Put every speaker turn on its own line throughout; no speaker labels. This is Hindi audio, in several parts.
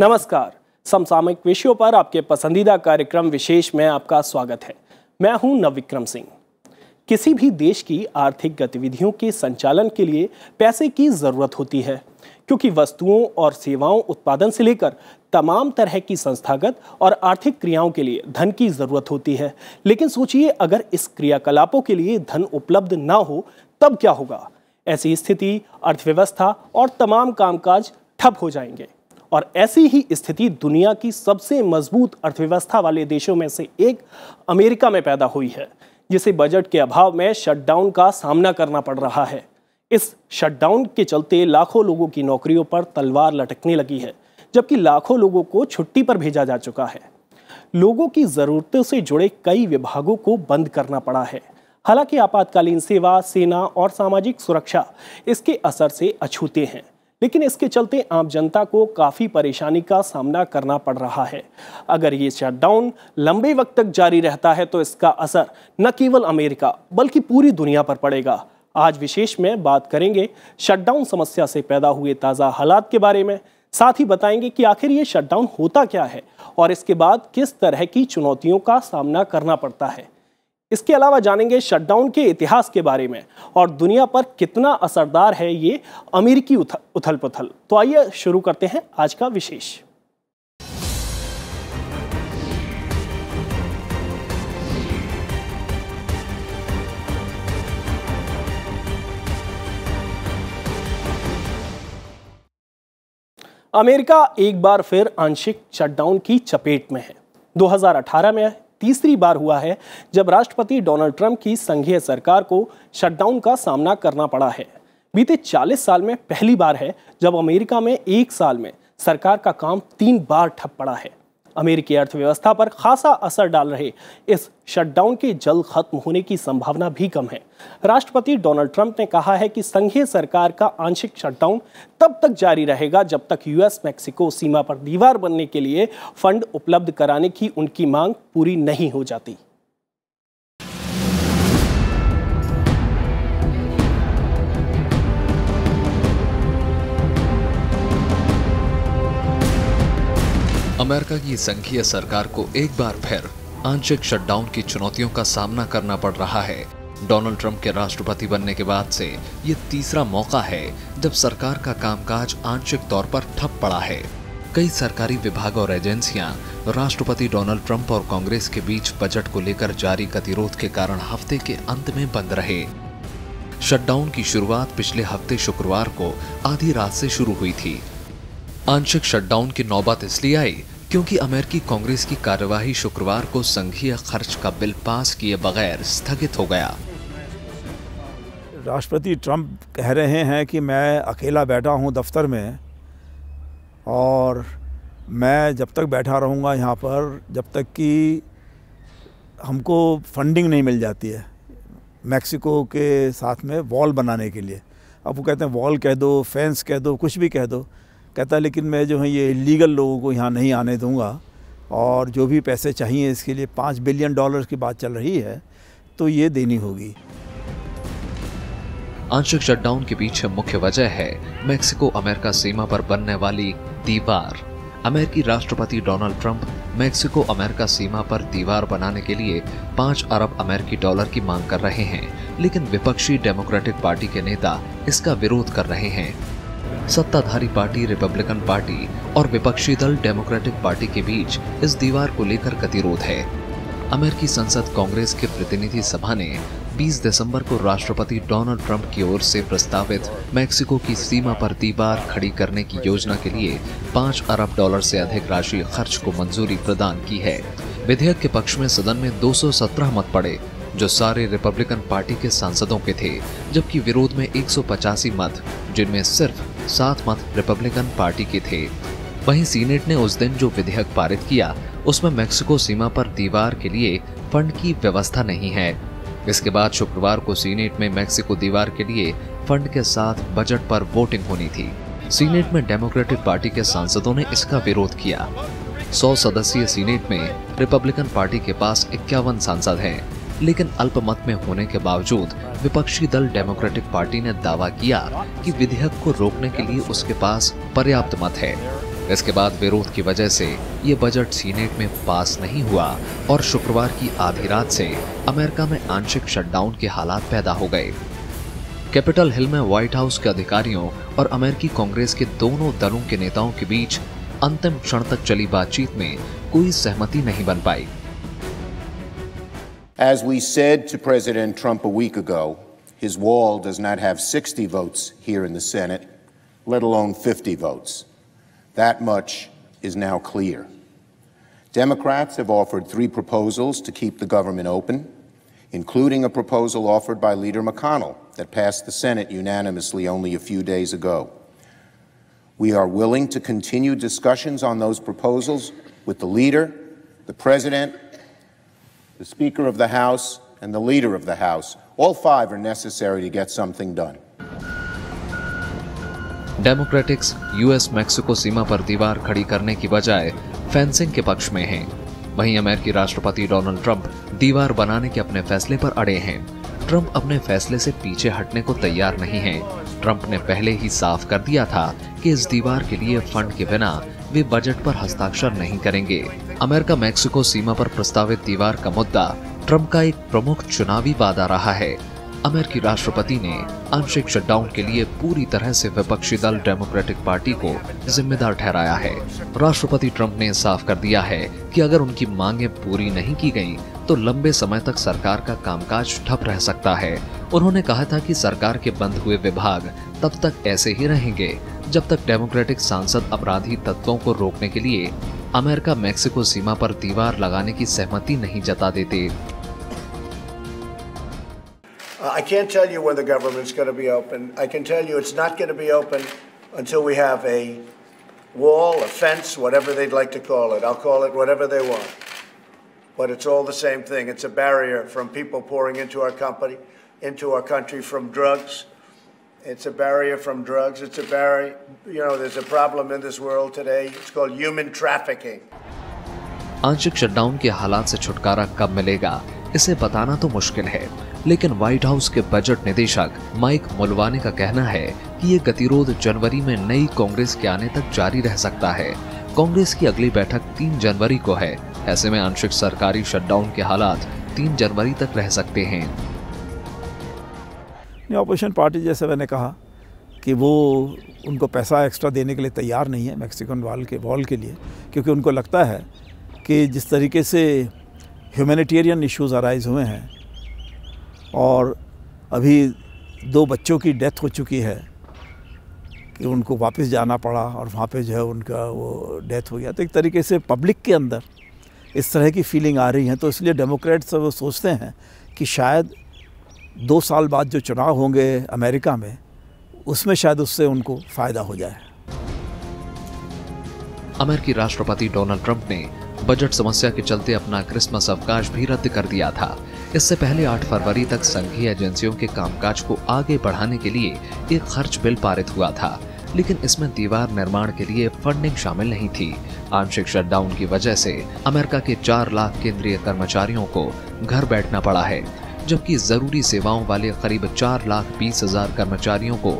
नमस्कार। समसामयिक विषयों पर आपके पसंदीदा कार्यक्रम विशेष में आपका स्वागत है। मैं हूँ नवविक्रम सिंह। किसी भी देश की आर्थिक गतिविधियों के संचालन के लिए पैसे की ज़रूरत होती है, क्योंकि वस्तुओं और सेवाओं उत्पादन से लेकर तमाम तरह की संस्थागत और आर्थिक क्रियाओं के लिए धन की ज़रूरत होती है। लेकिन सोचिए, अगर इस क्रियाकलापों के लिए धन उपलब्ध ना हो, तब क्या होगा? ऐसी स्थिति, अर्थव्यवस्था और तमाम कामकाज ठप हो जाएँगे। और ऐसी ही स्थिति दुनिया की सबसे मज़बूत अर्थव्यवस्था वाले देशों में से एक अमेरिका में पैदा हुई है, जिसे बजट के अभाव में शटडाउन का सामना करना पड़ रहा है। इस शटडाउन के चलते लाखों लोगों की नौकरियों पर तलवार लटकने लगी है, जबकि लाखों लोगों को छुट्टी पर भेजा जा चुका है। लोगों की जरूरतों से जुड़े कई विभागों को बंद करना पड़ा है। हालाँकि आपातकालीन सेवा, सेना और सामाजिक सुरक्षा इसके असर से अछूते हैं। लेकिन इसके चलते आम जनता को काफ़ी परेशानी का सामना करना पड़ रहा है। अगर ये शटडाउन लंबे वक्त तक जारी रहता है तो इसका असर न केवल अमेरिका, बल्कि पूरी दुनिया पर पड़ेगा। आज विशेष में बात करेंगे शटडाउन समस्या से पैदा हुए ताज़ा हालात के बारे में। साथ ही बताएँगे कि आखिर ये शटडाउन होता क्या है और इसके बाद किस तरह की चुनौतियों का सामना करना पड़ता है। इसके अलावा जानेंगे शटडाउन के इतिहास के बारे में। और दुनिया पर कितना असरदार है ये अमेरिकी उथल पुथल तो आइए शुरू करते हैं आज का विशेष। अमेरिका एक बार फिर आंशिक शटडाउन की चपेट में है। 2018 में तीसरी बार हुआ है जब राष्ट्रपति डोनाल्ड ट्रंप की संघीय सरकार को शटडाउन का सामना करना पड़ा है। बीते 40 साल में पहली बार है जब अमेरिका में एक साल में सरकार का काम तीन बार ठप पड़ा है। अमेरिकी अर्थव्यवस्था पर खासा असर डाल रहे। इस शटडाउन के जल्द खत्म होने की संभावना भी कम है। राष्ट्रपति डोनाल्ड ट्रंप ने कहा है कि संघीय सरकार का आंशिक शटडाउन तब तक जारी रहेगा जब तक यूएस मैक्सिको सीमा पर दीवार बनने के लिए फंड उपलब्ध कराने की उनकी मांग पूरी नहीं हो जाती।
अमेरिका की संघीय सरकार को एक बार फिर आंशिक शटडाउन की चुनौतियों का सामना करना पड़ रहा है। डोनाल्ड ट्रंप के राष्ट्रपति बनने के बाद से ये तीसरा मौका है जब सरकार का कामकाज आंशिक तौर पर ठप पड़ा है। कई सरकारी विभाग और एजेंसियाँ राष्ट्रपति डोनाल्ड ट्रंप और कांग्रेस के बीच बजट को लेकर जारी गतिरोध के कारण हफ़्ते के अंत में बंद रहे। शटडाउन की शुरुआत पिछले हफ़्ते शुक्रवार को आधी रात से शुरू हुई थी। आंशिक शटडाउन की नौबत इसलिए आई क्योंकि अमेरिकी कांग्रेस की कार्यवाही शुक्रवार को संघीय खर्च का बिल पास किए बगैर स्थगित हो गया।
राष्ट्रपति ट्रंप कह रहे हैं कि मैं अकेला बैठा हूँ दफ्तर में और मैं जब तक बैठा रहूँगा यहाँ पर, जब तक कि हमको फंडिंग नहीं मिल जाती है मैक्सिको के साथ में वॉल बनाने के लिए। अब वो कहते हैं वॉल कह दो फेंस कह दो, कुछ भी कह दो। कहता है, लेकिन मैं जो है ये लीगल लोगों को यहाँ नहीं आने दूँगा और जो भी पैसे चाहिए इसके लिए पाँच बिलियन डॉलर की बात चल रही है तो ये देनी होगी।
आंशिक शटडाउन के पीछे मुख्य वजह है मेक्सिको अमेरिका सीमा पर बनने वाली दीवार। अमेरिकी राष्ट्रपति डोनाल्ड ट्रंप मेक्सिको अमेरिका सीमा पर दीवार बनाने के लिए पाँच अरब अमेरिकी डॉलर की मांग कर रहे हैं, लेकिन विपक्षी डेमोक्रेटिक पार्टी के नेता इसका विरोध कर रहे हैं। सत्ताधारी पार्टी रिपब्लिकन पार्टी और विपक्षी दल डेमोक्रेटिक पार्टी के बीच इस दीवार को लेकर गतिरोध है। अमेरिकी संसद कांग्रेस के प्रतिनिधि सभा ने 20 दिसंबर को राष्ट्रपति डोनाल्ड ट्रंप की ओर से प्रस्तावित मेक्सिको की सीमा पर दीवार खड़ी करने की योजना के लिए 5 अरब डॉलर से अधिक राशि खर्च को मंजूरी प्रदान की है। विधेयक के पक्ष में सदन में 217 मत पड़े, जो सारे रिपब्लिकन पार्टी के सांसदों के थे, जबकि विरोध में एक सौ पचासी मत, जिनमें सिर्फ़ सात मत रिपब्लिकन पार्टी के थे। वहीं सीनेट ने उस दिन जो विधेयक पारित किया, उसमें मेक्सिको सीमा पर दीवार के लिए फंड की व्यवस्था नहीं है। इसके बाद शुक्रवार को सीनेट में मेक्सिको दीवार के लिए फंड के साथ बजट पर वोटिंग होनी थी। सीनेट में डेमोक्रेटिक पार्टी के सांसदों ने इसका विरोध किया। सौ सदस्यीय सीनेट में रिपब्लिकन पार्टी के पास इक्यावन सांसद हैं, लेकिन अल्पमत में होने के बावजूद विपक्षी दल डेमोक्रेटिक पार्टी ने दावा किया कि विधेयक को रोकने के लिए उसके पास पर्याप्त मत है। इसके बाद विरोध की वजह से ये बजट सीनेट में पास नहीं हुआ और शुक्रवार की आधी रात से अमेरिका में आंशिक शटडाउन के हालात पैदा हो गए। कैपिटल हिल में व्हाइट हाउस के अधिकारियों और अमेरिकी कांग्रेस के दोनों दलों के नेताओं के बीच अंतिम क्षण तक चली बातचीत में कोई सहमति नहीं बन पाई।
As we said to President Trump a week ago, his wall does not have 60 votes here in the Senate, let alone 50 votes. That much is now clear. Democrats have offered three proposals to keep the government open, including a proposal offered by Leader McConnell that passed the Senate unanimously only a few days ago. We are willing to continue discussions on those proposals with the leader, the president, the Speaker of the House, and the Leader of the House. All five are necessary to get something done.
Democratics US Mexico सीमा पर दीवार खड़ी करने की बजाय फेंसिंग के पक्ष में हैं वहीं अमेरिकी राष्ट्रपति डोनाल्ड ट्रंप दीवार बनाने के अपने फैसले पर अड़े हैं ट्रंप अपने फैसले से पीछे हटने को तैयार नहीं हैं ट्रंप ने पहले ही साफ़ कर दिया था कि इस दीवार के लिए फंड के बिना वे बजट पर हस्ताक्षर नहीं करेंगे। अमेरिका मैक्सिको सीमा पर प्रस्तावित दीवार का मुद्दा ट्रंप का एक प्रमुख चुनावी वादा रहा है। अमेरिकी राष्ट्रपति ने आंशिक शटडाउन के लिए पूरी तरह से विपक्षी दल डेमोक्रेटिक पार्टी को जिम्मेदार ठहराया है। राष्ट्रपति ट्रंप ने साफ़ कर दिया है कि अगर उनकी मांगे पूरी नहीं की गईं, तो लंबे समय तक सरकार का कामकाज ठप रह सकता है। उन्होंने कहा था कि सरकार के बंद हुए विभाग तब तक ऐसे ही रहेंगे जब तक डेमोक्रेटिक सांसद अपराधी तत्वों को रोकने के लिए अमेरिका मैक्सिको सीमा पर दीवार लगाने की सहमति नहीं जता देते
Uh, I can't tell you when the government's going to be open. I can tell you it's not going to be open until we have a wall, a fence, whatever they'd like to call it. I'll call it whatever they want. But it's all the same thing. It's a barrier from people pouring into our company, into our country from drugs. It's a barrier from drugs. It's a barrier, you know, there's a problem in this world today. It's called human trafficking.
आंशिक शटडाउन के हालात से छुटकारा कब मिलेगा इसे बताना तो मुश्किल है लेकिन व्हाइट हाउस के बजट निदेशक माइक मुलवाने का कहना है कि ये गतिरोध जनवरी में नई कांग्रेस के आने तक जारी रह सकता है कांग्रेस की अगली बैठक 3 जनवरी को है ऐसे में आंशिक सरकारी शटडाउन के हालात 3 जनवरी तक रह सकते हैं
ऑपोजिशन पार्टी जैसे मैंने कहा कि वो उनको पैसा एक्स्ट्रा देने के लिए तैयार नहीं है मैक्सिकन वॉल के वॉल के लिए, क्योंकि उनको लगता है कि जिस तरीके से ह्यूमैनिटेरियन इश्यूज़ अराइज हुए हैं और अभी दो बच्चों की डेथ हो चुकी है कि उनको वापस जाना पड़ा और वहाँ पे जो है उनका वो डेथ हो गया। तो एक तरीके से पब्लिक के अंदर इस तरह की फीलिंग आ रही है तो इसलिए डेमोक्रेट्स वो सोचते हैं कि शायद दो साल बाद जो चुनाव होंगे अमेरिका में, उसमें शायद उससे उनको फ़ायदा हो जाए।
अमेरिकी राष्ट्रपति डोनाल्ड ट्रंप ने बजट समस्या के चलते अपना क्रिसमस अवकाश भी रद्द कर दिया था। इससे पहले 8 फरवरी तक संघीय एजेंसियों के कामकाज को आगे बढ़ाने के लिए एक खर्च बिल पारित हुआ था, लेकिन इसमें दीवार निर्माण के लिए फंडिंग शामिल नहीं थी। आंशिक शटडाउन की वजह से अमेरिका के 4 लाख केंद्रीय कर्मचारियों को घर बैठना पड़ा है। जबकि ज़रूरी सेवाओं वाले करीब चार लाख बीस हज़ार कर्मचारियों को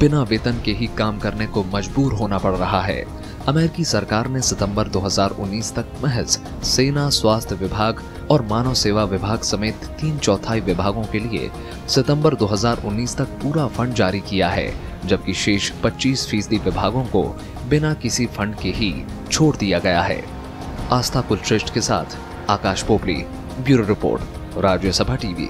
बिना वेतन के ही काम करने को मजबूर होना पड़ रहा है। अमेरिकी सरकार ने सितंबर 2019 तक महज सेना, स्वास्थ्य विभाग और मानव सेवा विभाग समेत तीन चौथाई विभागों के लिए सितंबर 2019 तक पूरा फंड जारी किया है, जबकि शेष 25 फ़ीसदी विभागों को बिना किसी फंड के ही छोड़ दिया गया है। आस्था कुलश्रेष्ठ के साथ Akash Popli bureau report. Rajya Sabha
TV.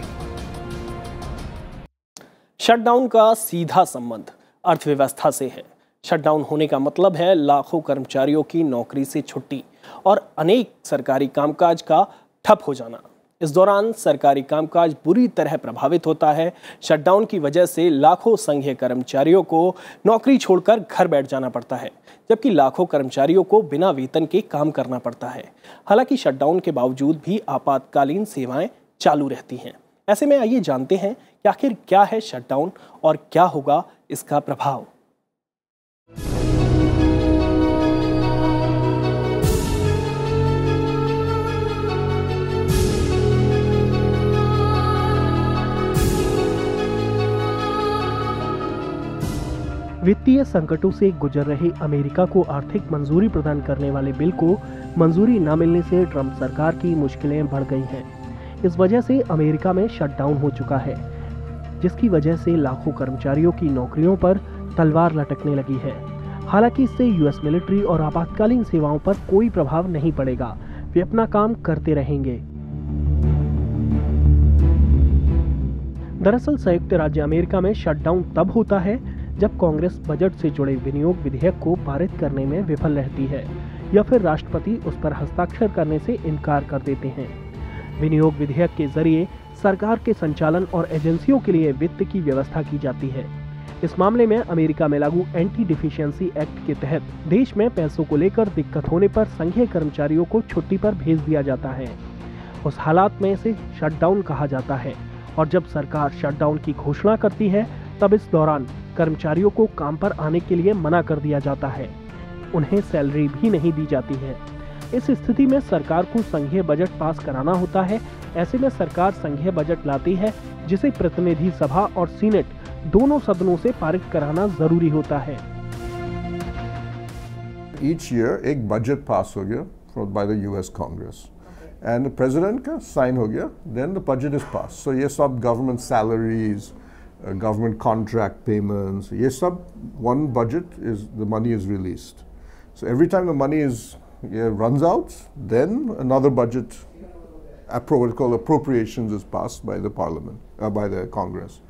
Shutdown का सीधा संबंध अर्थव्यवस्था से है। शटडाउन होने का मतलब है लाखों कर्मचारियों की नौकरी से छुट्टी और अनेक सरकारी कामकाज का ठप हो जाना। इस दौरान सरकारी कामकाज बुरी तरह प्रभावित होता है। शटडाउन की वजह से लाखों संघीय कर्मचारियों को नौकरी छोड़कर घर बैठ जाना पड़ता है, जबकि लाखों कर्मचारियों को बिना वेतन के काम करना पड़ता है। हालाँकि शटडाउन के बावजूद भी आपातकालीन सेवाएँ चालू रहती हैं। ऐसे में आइए जानते हैं कि आखिर क्या है शटडाउन और क्या होगा इसका प्रभाव।
वित्तीय संकटों से गुजर रहे अमेरिका को आर्थिक मंजूरी प्रदान करने वाले बिल को मंजूरी न मिलने से ट्रंप सरकार की मुश्किलें बढ़ गई हैं। इस वजह से अमेरिका में शटडाउन हो चुका है, जिसकी वजह से लाखों कर्मचारियों की नौकरियों पर तलवार लटकने लगी है। हालाँकि इससे यूएस मिलिट्री और आपातकालीन सेवाओं पर कोई प्रभाव नहीं पड़ेगा, वे अपना काम करते रहेंगे। दरअसल संयुक्त राज्य अमेरिका में शटडाउन तब होता है, जब कांग्रेस बजट से जुड़े विनियोग विधेयक को पारित करने में विफल रहती है, या फिर राष्ट्रपति उस पर हस्ताक्षर करने से इनकार कर देते हैं। विनियोग विधेयक के ज़रिए सरकार के संचालन और एजेंसियों के लिए वित्त की व्यवस्था की जाती है। इस मामले में अमेरिका में लागू एंटी डिफिशियंसी एक्ट के तहत देश में पैसों को लेकर दिक्कत होने पर संघीय कर्मचारियों को छुट्टी पर भेज दिया जाता है। उस हालात में इसे शटडाउन कहा जाता है और जब सरकार शटडाउन की घोषणा करती है, तब इस दौरान कर्मचारियों को काम पर आने के लिए मना कर दिया जाता है। उन्हें सैलरी भी नहीं दी जाती है। इस स्थिति में सरकार को संघीय बजट पास कराना होता है ऐसे में सरकार संघीय बजट लाती है जिसे प्रतिनिधि सभा और सीनेट दोनों सदनों से पारित कराना ज़रूरी होता है
Each year एक बजट पास हो गया by the US Congress and the president का sign हो गया then the budget is passed so ये सब government salaries uh, government contract payments ये सब one budget is the money is released so every time the money is yeah, runs out, then another budget approval called appropriations is passed by the parliament, uh, by the Congress.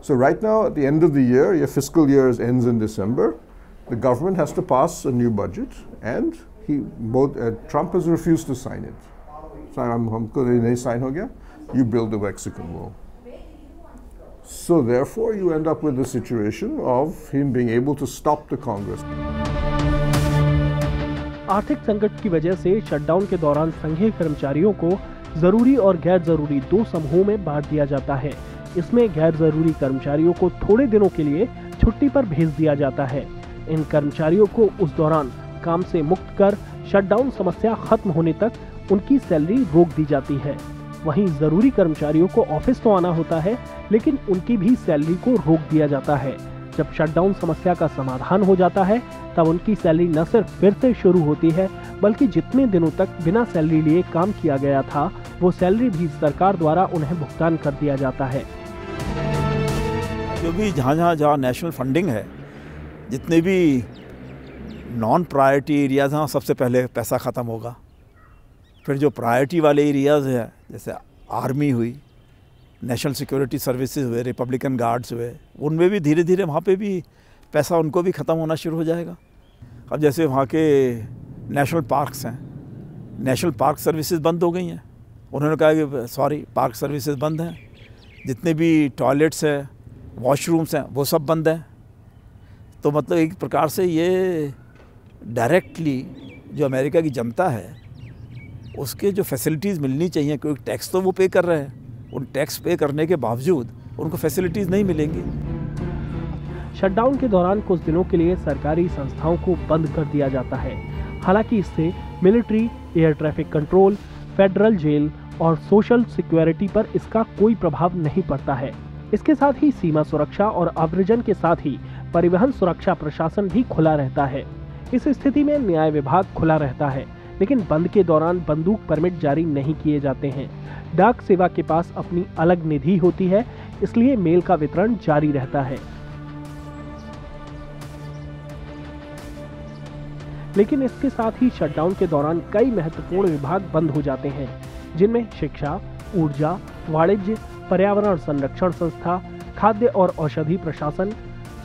So right now, at the end of the year, your fiscal year ends in December. The government has to pass a new budget, and he both uh, Trump has refused to sign it. So I'm sign. You build the Mexican wall. So therefore, you end up with the situation of him being able to stop the Congress.
आर्थिक संकट की वजह से शटडाउन के दौरान संघीय कर्मचारियों को ज़रूरी और गैर ज़रूरी दो समूहों में बांट दिया जाता है। इसमें गैर ज़रूरी कर्मचारियों को थोड़े दिनों के लिए छुट्टी पर भेज दिया जाता है। इन कर्मचारियों को उस दौरान काम से मुक्त कर शटडाउन समस्या खत्म होने तक उनकी सैलरी रोक दी जाती है। वहीं ज़रूरी कर्मचारियों को ऑफ़िस तो आना होता है, लेकिन उनकी भी सैलरी को रोक दिया जाता है। जब शटडाउन समस्या का समाधान हो जाता है, तब उनकी सैलरी न सिर्फ़ फिर से शुरू होती है, बल्कि जितने दिनों तक बिना सैलरी लिए काम किया गया था, वो सैलरी भी सरकार द्वारा उन्हें भुगतान कर दिया जाता है।
क्योंकि जहाँ जहाँ जहाँ नेशनल फंडिंग है, जितने भी नॉन प्रायोरिटी एरियाज़ हैं, सबसे पहले पैसा ख़त्म होगा। फिर जो प्रायोरिटी वाले एरियाज़ हैं, जैसे आर्मी हुई नेशनल सिक्योरिटी सर्विसेज़ हुए, रिपब्लिकन गार्ड्स हुए, उनमें भी धीरे धीरे वहाँ पे भी पैसा उनको भी ख़त्म होना शुरू हो जाएगा। अब जैसे वहाँ के नेशनल पार्क्स हैं, नेशनल पार्क सर्विसेज़ बंद हो गई हैं। उन्होंने कहा कि सॉरी, पार्क सर्विसेज़ बंद हैं, जितने भी टॉयलेट्स हैं, वॉशरूम्स हैं, वो सब बंद हैं। तो मतलब एक प्रकार से ये डायरेक्टली जो अमेरिका की जनता है, उसके जो फैसिलिटीज़ मिलनी चाहिए, क्योंकि टैक्स तो वो पे कर रहे हैं। उन टैक्स पे करने के बावजूद उनको फैसिलिटीज़ नहीं मिलेंगी।
शटडाउन के दौरान कुछ दिनों के लिए सरकारी संस्थाओं को बंद कर दिया जाता है। हालाँकि इससे military air traffic control federal jail और सोशल सिक्योरिटी पर इसका कोई प्रभाव नहीं पड़ता है। इसके साथ ही सीमा सुरक्षा और आव्रजन के साथ ही परिवहन सुरक्षा प्रशासन भी खुला रहता है। इस स्थिति में न्याय विभाग खुला रहता है। लेकिन बंद के दौरान बंदूक परमिट जारी नहीं किए जाते हैं। डाक सेवा के पास अपनी अलग निधि होती है, इसलिए मेल का वितरण जारी रहता है। लेकिन इसके साथ ही शटडाउन के दौरान कई महत्वपूर्ण विभाग बंद हो जाते हैं, जिनमें शिक्षा, ऊर्जा, वाणिज्य, पर्यावरण संरक्षण संस्था, खाद्य और औषधि प्रशासन,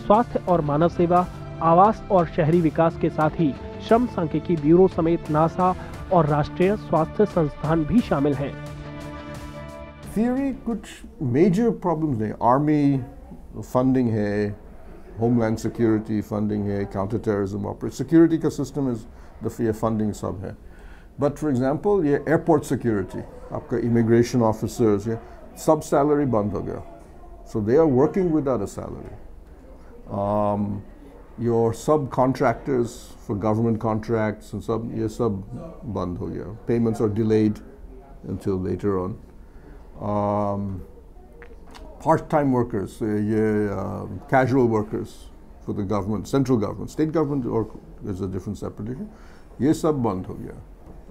स्वास्थ्य और मानव सेवा, आवास और शहरी विकास के साथ ही श्रम सांख्यिकी ब्यूरो समेत नासा और राष्ट्रीय स्वास्थ्य संस्थान भी शामिल हैं।
थियरी कुछ मेजर प्रॉब्लम्स नहीं आर्मी फंडिंग है होमलैंड सिक्योरिटी फंडिंग है काउंटर टेररिज्म ऑपरेट सिक्योरिटी का सिस्टम इज़ द ये फंडिंग सब है। बट फॉर एग्जांपल ये एयरपोर्ट सिक्योरिटी आपका इमिग्रेशन ऑफिसर्स ये सब सैलरी बंद हो गया। So they are working without a salary your subcontractors for government contracts and sub ये सब बंद हो गया payments are delayed until later on um, part-time workers ये uh, casual workers for the government, central government, state government or is a different separate issue. ये सब बंद हो गया.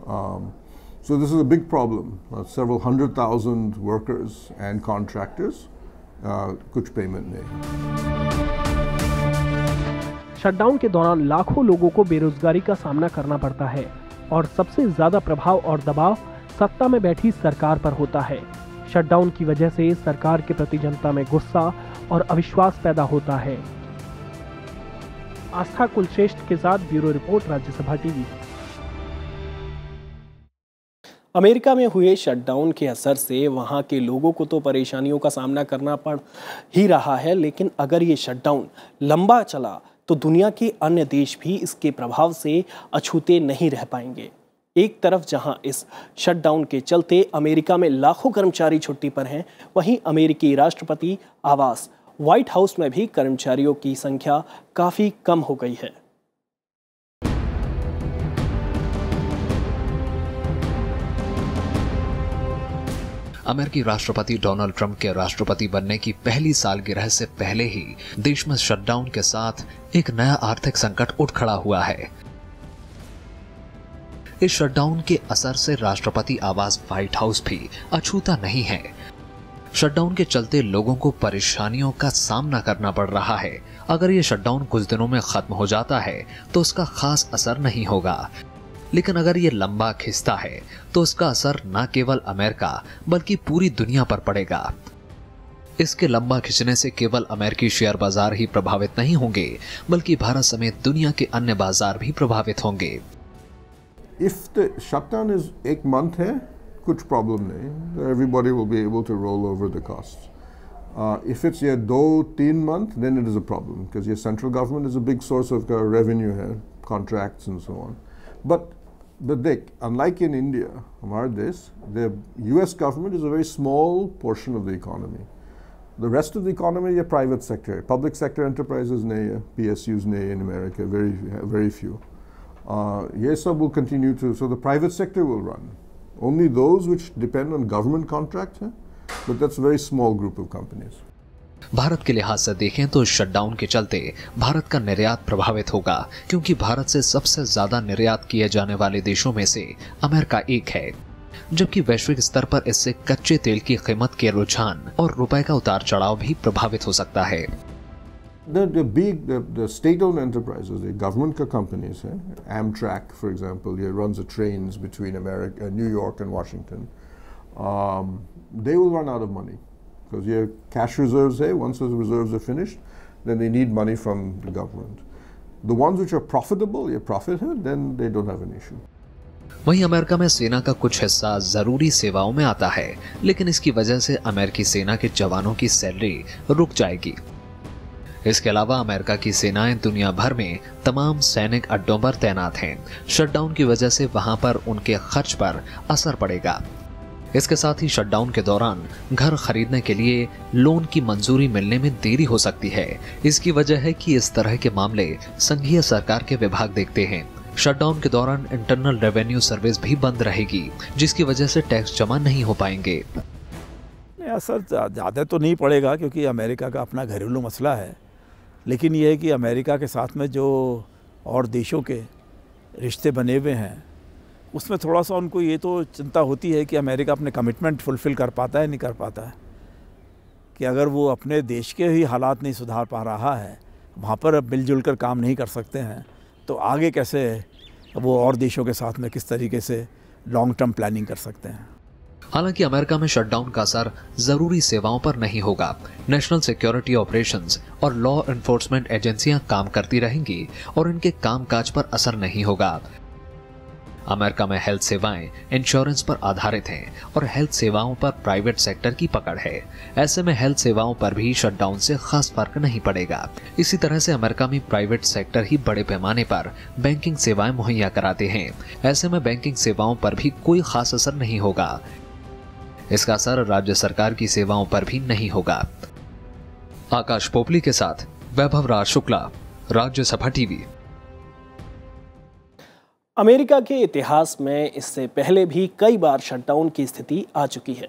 Um, so this is a big problem. Uh, several hundred thousand workers and contractors, uh, कुछ payment नहीं.
शटडाउन के दौरान लाखों लोगों को बेरोजगारी का सामना करना पड़ता है और सबसे ज़्यादा प्रभाव और दबाव सत्ता में बैठी सरकार पर होता है। शटडाउन की वजह से सरकार के प्रति जनता में गुस्सा और अविश्वास पैदा होता है। आस्था कुलश्रेष्ठ के साथ bureau report, Rajya Sabha TV. America में हुए शटडाउन के असर से वहाँ के लोगों को तो परेशानियों का सामना करना पड़ ही रहा है, लेकिन अगर ये शटडाउन लंबा चला तो दुनिया के अन्य देश भी इसके प्रभाव से अछूते नहीं रह पाएँगे। एक तरफ़ जहाँ इस शटडाउन के चलते अमेरिका में लाखों कर्मचारी छुट्टी पर हैं, वहीं अमेरिकी राष्ट्रपति आवास व्हाइट हाउस में भी कर्मचारियों की संख्या काफ़ी कम हो गई है।
अमेरिकी राष्ट्रपति डोनाल्ड ट्रंप के राष्ट्रपति बनने की पहली सालगिरह से पहले ही देश में शटडाउन के साथ एक नया आर्थिक संकट उठ खड़ा हुआ है। इस शटडाउन के असर से राष्ट्रपति आवास व्हाइट हाउस भी अछूता नहीं है। शटडाउन के चलते लोगों को परेशानियों का सामना करना पड़ रहा है। अगर ये शटडाउन कुछ दिनों में खत्म हो जाता है तो उसका खास असर नहीं होगा। लेकिन अगर ये लंबा खिंचता है तो उसका असर न केवल अमेरिका, बल्कि पूरी दुनिया पर पड़ेगा। इसके लंबा खिंचने से केवल अमेरिकी शेयर बाज़ार ही प्रभावित नहीं होंगे, बल्कि भारत समेत दुनिया के अन्य बाज़ार भी प्रभावित होंगे।
कुछ प्रॉब्लम नहीं। इफ़ इट्स ये दो, तीन month then it is a problem because ये central government is a big source of revenue है contracts and so on but the देख अनलाइक इन इंडिया हमारे देश the U government is a very small portion of the economy The rest of the economy is private sector. Public sector enterprises नहीं है, PSUs नहीं in America, very very few. Uh, yes, sub will continue to. So the private sector will run. Only those which depend on government contracts, हैं, but that's a very small group of companies.
Bharat के लिहाज से देखें तो शटडाउन के चलते भारत का निर्यात प्रभावित होगा क्योंकि भारत से सबसे ज़्यादा निर्यात किए जाने वाले देशों में से अमेरिका एक है जबकि वैश्विक स्तर पर इससे कच्चे तेल की कीमत के रुझान और रुपए का उतार चढ़ाव भी प्रभावित हो सकता है
The, the big, the, the state-owned enterprises, the government companies, eh? Amtrak, for example, it runs the trains between America, New York and Washington. Um, they will run out of money because your cash reserves, hey, once those reserves are finished, then they need money from the government. The ones which are profitable, your profit, then they don't have an issue.
वहीं अमेरिका में सेना का कुछ हिस्सा ज़रूरी सेवाओं में आता है, लेकिन इसकी वजह से अमेरिकी सेना के जवानों की सैलरी रुक जाएगी। इसके अलावा अमेरिका की सेनाएँ दुनिया भर में तमाम सैनिक अड्डों पर तैनात हैं। शटडाउन की वजह से वहाँ पर उनके खर्च पर असर पड़ेगा। इसके साथ ही शटडाउन के दौरान घर खरीदने के लिए लोन की मंजूरी मिलने में देरी हो सकती है। इसकी वजह है कि इस तरह के मामले संघीय सरकार के विभाग देखते हैं। शटडाउन के दौरान इंटरनल रेवेन्यू सर्विस भी बंद रहेगी, जिसकी वजह से टैक्स जमा नहीं हो पाएँगे।
असर ज़्यादा तो नहीं पड़ेगा, क्योंकि अमेरिका का अपना घरेलू मसला है। लेकिन यह है कि अमेरिका के साथ में जो और देशों के रिश्ते बने हुए हैं, उसमें थोड़ा सा उनको ये तो चिंता होती है कि अमेरिका अपने कमिटमेंट फुलफ़िल कर पाता है, नहीं कर पाता है। कि अगर वो अपने देश के ही हालात नहीं सुधार पा रहा है, वहाँ पर अब मिलजुल कर काम नहीं कर सकते हैं तो आगे कैसे वो और देशों के साथ में किस तरीके से लॉन्ग टर्म प्लानिंग कर सकते हैं?
हालाँकि अमेरिका में शटडाउन का असर ज़रूरी सेवाओं पर नहीं होगा। नेशनल सिक्योरिटी ऑपरेशंस और लॉ एनफोर्समेंट एजेंसियाँ काम करती रहेंगी और इनके कामकाज पर असर नहीं होगा। अमेरिका में हेल्थ सेवाएँ इंश्योरेंस पर आधारित हैं और हेल्थ सेवाओं पर प्राइवेट सेक्टर की पकड़ है। ऐसे में हेल्थ सेवाओं पर भी शटडाउन से खास फ़र्क नहीं पड़ेगा। इसी तरह से अमेरिका में प्राइवेट सेक्टर ही बड़े पैमाने पर बैंकिंग सेवाएँ मुहैया कराते हैं। ऐसे में बैंकिंग सेवाओं पर भी कोई खास असर नहीं होगा। इसका असर राज्य सरकार की सेवाओं पर भी नहीं होगा। आकाश पोपली के साथ वैभव राज शुक्ला, राज्यसभा टीवी।
अमेरिका के इतिहास में इससे पहले भी कई बार शटडाउन की स्थिति आ चुकी है।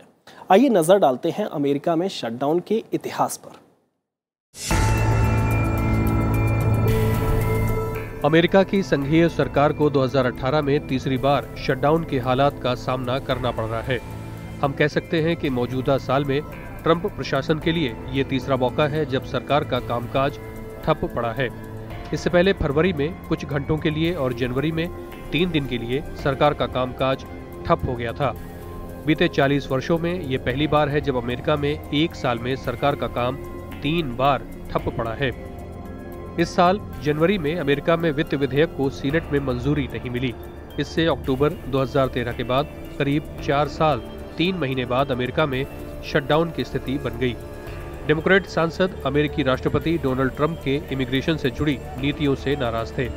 आइए नज़र डालते हैं अमेरिका में शटडाउन के इतिहास पर।
अमेरिका की संघीय सरकार को 2018 में तीसरी बार शटडाउन के हालात का सामना करना पड़ रहा है। हम कह सकते हैं कि मौजूदा साल में ट्रंप प्रशासन के लिए ये तीसरा मौका है जब सरकार का कामकाज ठप पड़ा है। इससे पहले फरवरी में कुछ घंटों के लिए और जनवरी में तीन दिन के लिए सरकार का कामकाज ठप हो गया था। बीते 40 वर्षों में ये पहली बार है जब अमेरिका में एक साल में सरकार का काम तीन बार ठप पड़ा है। इस साल जनवरी में अमेरिका में वित्त विधेयक को सीनेट में मंजूरी नहीं मिली। इससे अक्टूबर 2013 के बाद करीब चार साल, तीन महीने बाद अमेरिका में शटडाउन की स्थिति बन गई। डेमोक्रेट सांसद, अमेरिकी राष्ट्रपति डोनाल्ड ट्रंप के इमिग्रेशन से जुड़ी नीतियों से नाराज़ थे।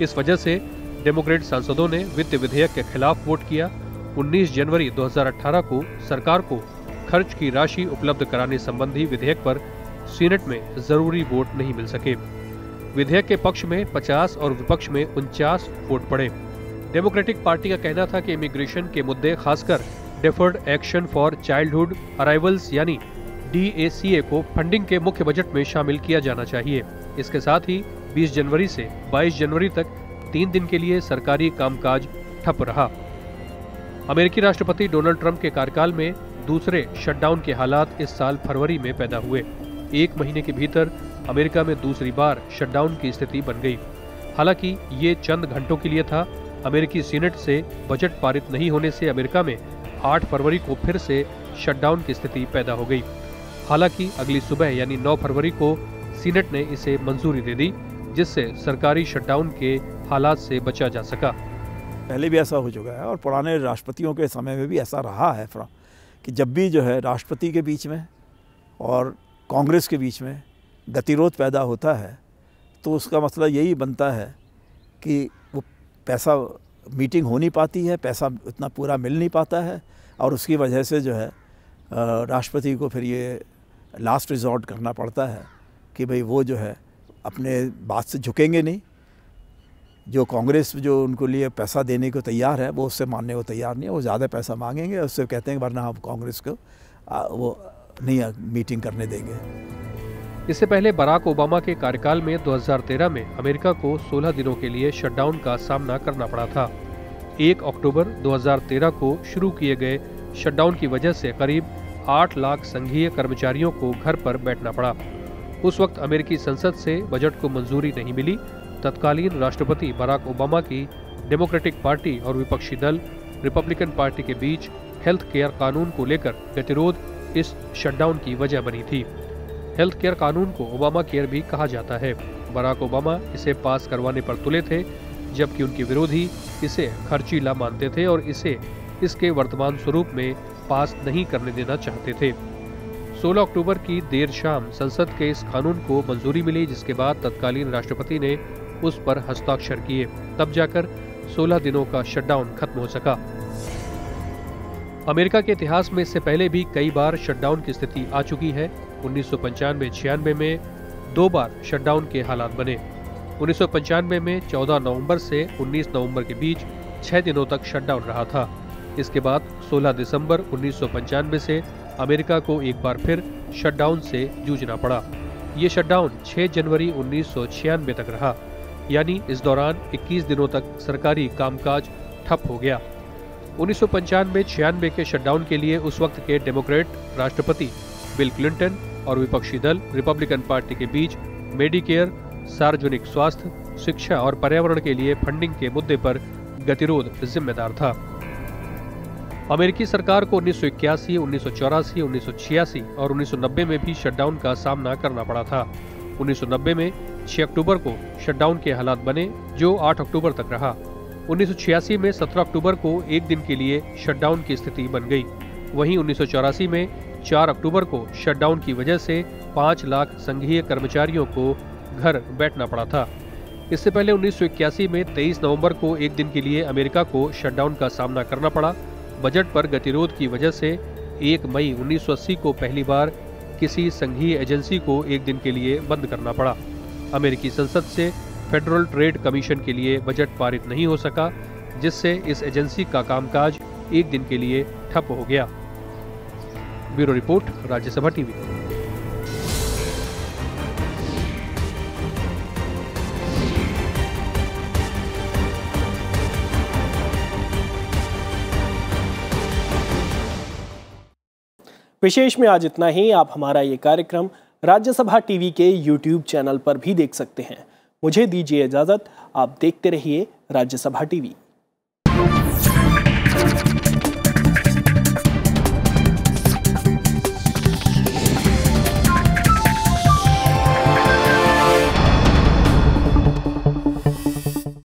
इस वजह से डेमोक्रेट सांसदों ने वित्त विधेयक के खिलाफ वोट किया। 19 जनवरी 2018 को सरकार को खर्च की राशि उपलब्ध कराने संबंधी विधेयक पर सीनेट में ज़रूरी वोट नहीं मिल सके। विधेयक के पक्ष में 50 और विपक्ष में उनचास वोट पड़े। डेमोक्रेटिक पार्टी का कहना था कि इमिग्रेशन के मुद्दे, खासकर deferred action for childhood arrivals यानी डीएसीए को फंडिंग के मुख्य बजट में शामिल किया जाना चाहिए। इसके साथ ही 20 जनवरी से 22 जनवरी तक तीन दिन के लिए सरकारी कामकाज ठप रहा। अमेरिकी राष्ट्रपति डोनाल्ड ट्रंप के कार्यकाल में दूसरे शटडाउन के हालात इस साल फरवरी में पैदा हुए। एक महीने के भीतर अमेरिका में दूसरी बार शटडाउन की स्थिति बन गई। हालाँकि ये चंद घंटों के लिए था। अमेरिकी सीनेट से बजट पारित नहीं होने से अमेरिका में 8 फरवरी को फिर से शटडाउन की स्थिति पैदा हो गई। हालाँकि अगली सुबह यानी 9 फरवरी को सीनेट ने इसे मंजूरी दे दी, जिससे सरकारी शटडाउन के हालात से बचा जा सका।
पहले भी ऐसा हो चुका है और पुराने राष्ट्रपतियों के समय में भी ऐसा रहा है कि जब भी जो है राष्ट्रपति के बीच में और कांग्रेस के बीच में गतिरोध पैदा होता है तो उसका मसला यही बनता है कि वो पैसा मीटिंग हो नहीं पाती है, पैसा उतना पूरा मिल नहीं पाता है और उसकी वजह से जो है राष्ट्रपति को फिर ये लास्ट रिजॉर्ट करना पड़ता है कि भाई वो जो है अपने बात से झुकेंगे नहीं। जो कांग्रेस जो उनको लिए पैसा देने को तैयार है, वो उससे मानने को तैयार नहीं है, वो ज़्यादा पैसा मांगेंगे, उससे कहते हैं, वरना हम कांग्रेस को वो नहीं मीटिंग करने देंगे।
इससे पहले बराक ओबामा के कार्यकाल में 2013 में अमेरिका को 16 दिनों के लिए शटडाउन का सामना करना पड़ा था। 1 अक्टूबर 2013 को शुरू किए गए शटडाउन की वजह से करीब 8 लाख संघीय कर्मचारियों को घर पर बैठना पड़ा। उस वक्त अमेरिकी संसद से बजट को मंजूरी नहीं मिली तत्कालीन राष्ट्रपति बराक ओबामा की डेमोक्रेटिक पार्टी और विपक्षी दल रिपब्लिकन पार्टी के बीच हेल्थ केयर कानून को लेकर गतिरोध इस शटडाउन की वजह बनी थी। हेल्थ केयर कानून को ओबामा केयर भी कहा जाता है। बराक ओबामा इसे पास करवाने पर तुले थे, जबकि उनके विरोधी इसे खर्चीला मानते थे और इसे इसके वर्तमान स्वरूप में पास नहीं करने देना चाहते थे। 16 अक्टूबर की देर शाम संसद के इस कानून को मंजूरी मिली, जिसके बाद तत्कालीन राष्ट्रपति ने उस पर हस्ताक्षर किए। तब जाकर 16 दिनों का शटडाउन खत्म हो सका। अमेरिका के इतिहास में इससे पहले भी कई बार शटडाउन की स्थिति आ चुकी है। उन्नीस सौ पंचानवे में दो बार शटडाउन के हालात बने। उन्नीस सौ पंचानवे में 14 नवंबर से 19 नवंबर के बीच छह दिनों तक शटडाउन रहा था। इसके बाद 16 दिसंबर उन्नीस से अमेरिका को एक बार फिर शटडाउन से जूझना पड़ा। ये शटडाउन 6 जनवरी उन्नीस सौ छियानवे तक रहा। यानी इस दौरान 21 दिनों तक सरकारी कामकाज ठप हो गया। उन्नीस सौ पंचानवे छियानवे के शटडाउन के लिए उस वक्त के डेमोक्रेट राष्ट्रपति बिल क्लिंटन और विपक्षी दल रिपब्लिकन पार्टी के बीच मेडिकेयर सार्वजनिक स्वास्थ्य, शिक्षा और पर्यावरण के लिए फंडिंग के मुद्दे पर गतिरोध जिम्मेदार था। अमेरिकी सरकार को उन्नीस सौ इक्यासी, उन्नीस सौ चौरासी, उन्नीस सौ छियासी और 1990 में भी शटडाउन का सामना करना पड़ा था। 1990 में 6 अक्टूबर को शटडाउन के हालात बने, जो 8 अक्टूबर तक रहा। 1986 में 17 अक्टूबर को एक दिन के लिए शटडाउन की स्थिति बन गई। वहीं उन्नीस सौ चौरासी में 4 अक्टूबर को शटडाउन की वजह से 5 लाख संघीय कर्मचारियों को घर बैठना पड़ा था। इससे पहले उन्नीस सौ इक्यासी में 23 नवंबर को एक दिन के लिए अमेरिका को शटडाउन का सामना करना पड़ा। बजट पर गतिरोध की वजह से 1 मई 1980 को पहली बार किसी संघीय एजेंसी को एक दिन के लिए बंद करना पड़ा। अमेरिकी संसद से फेडरल ट्रेड कमीशन के लिए बजट पारित नहीं हो सका, जिससे इस एजेंसी का कामकाज एक दिन के लिए ठप हो गया। Bureau report, Rajya Sabha TV.
विशेष में आज इतना ही। आप हमारा ये कार्यक्रम राज्यसभा टीवी के यूट्यूब चैनल पर भी देख सकते हैं। मुझे दीजिए इजाज़त। आप देखते रहिए राज्यसभा टीवी।